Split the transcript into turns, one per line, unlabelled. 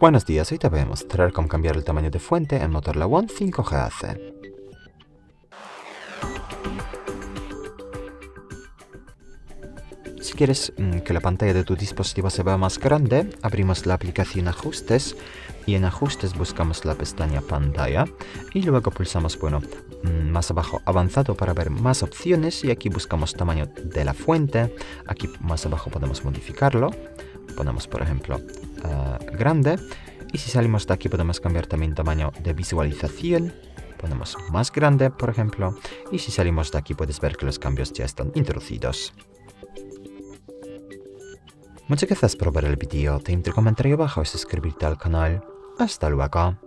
Buenos días, hoy te voy a mostrar cómo cambiar el tamaño de fuente en Motorola One 5G AC. Si quieres mm, que la pantalla de tu dispositivo se vea más grande, abrimos la aplicación Ajustes y en Ajustes buscamos la pestaña Pantalla y luego pulsamos, bueno, mm, más abajo Avanzado para ver más opciones y aquí buscamos tamaño de la fuente. Aquí más abajo podemos modificarlo. Ponemos, por ejemplo, eh, grande. Y si salimos de aquí podemos cambiar también tamaño de visualización. Ponemos más grande por ejemplo. Y si salimos de aquí puedes ver que los cambios ya están introducidos. Muchas gracias por ver el vídeo, te invito a comentar abajo y suscribirte al canal. Hasta luego.